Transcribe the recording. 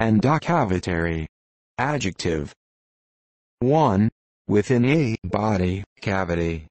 and docavitary. Adjective. 1. Within a body cavity.